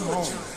Come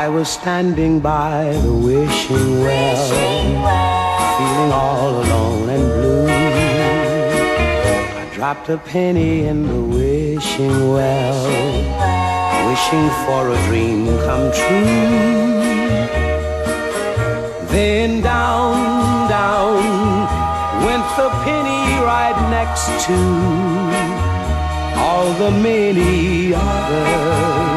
I was standing by the wishing well, wishing well. feeling all alone and blue. I dropped a penny in the wishing well, wishing for a dream come true. Then down, down went the penny right next to all the many others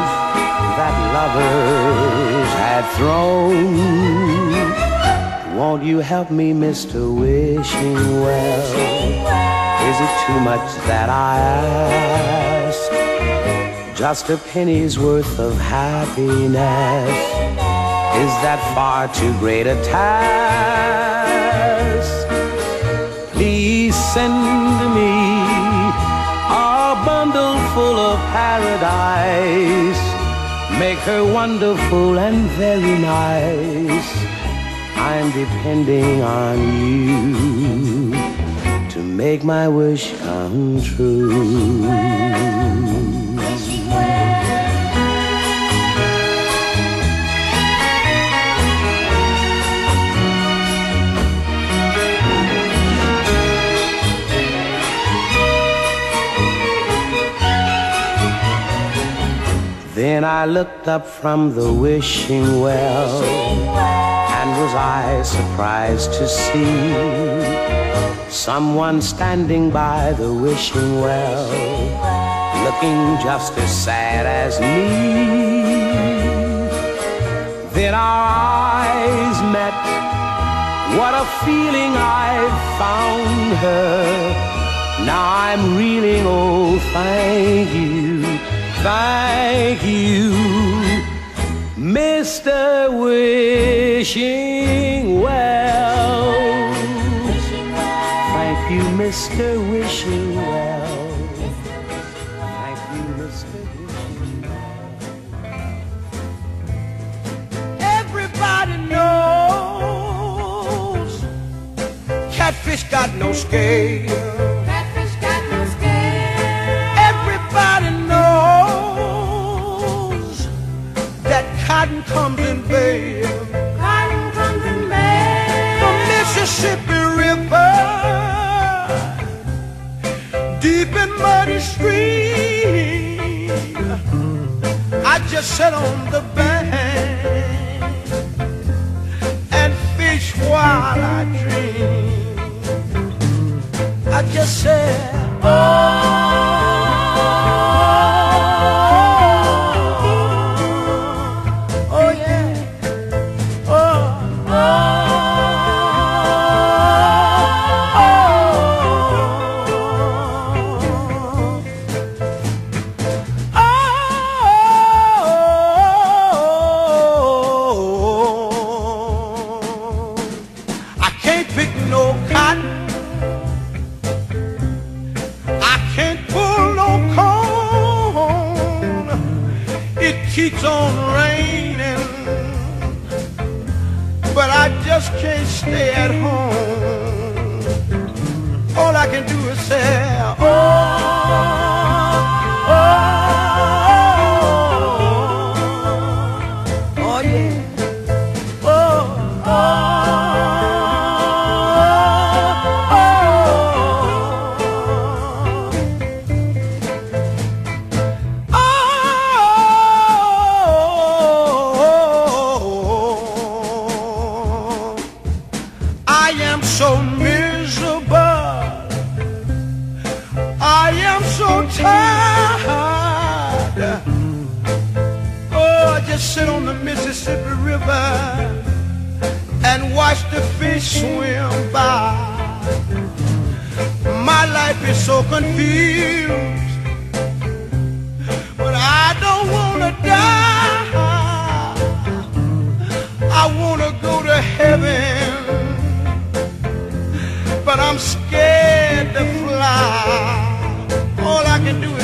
lovers had thrown. Won't you help me, Mr. Wishing Well? Is it too much that I ask? Just a penny's worth of happiness. Is that far too great a task? Please send me a bundle full of paradise. Make her wonderful and very nice. I'm depending on you to make my wish come true. Then I looked up from the wishing well, and was I surprised to see someone standing by the wishing well, looking just as sad as me. Then our eyes met. What a feeling I've found her. Now I'm reeling, oh, thank you, thank you, Mr. Wishing Well. Thank you, Mr. Wishing Well. Thank you, Mr. Wishing Well. Everybody knows catfish got no scale. Mississippi River, deep in muddy stream. I just sit on the bank and fish while I dream. I just said, can't pick no cotton. I can't pull no corn. It keeps on raining but I just can't stay at home. All I can do is say, oh, so miserable. I am so tired. Oh, I just sit on the Mississippi River and watch the fish swim by. My life is so confused, but I don't wanna die. I wanna go to heaven, I'm scared to fly. All I can do is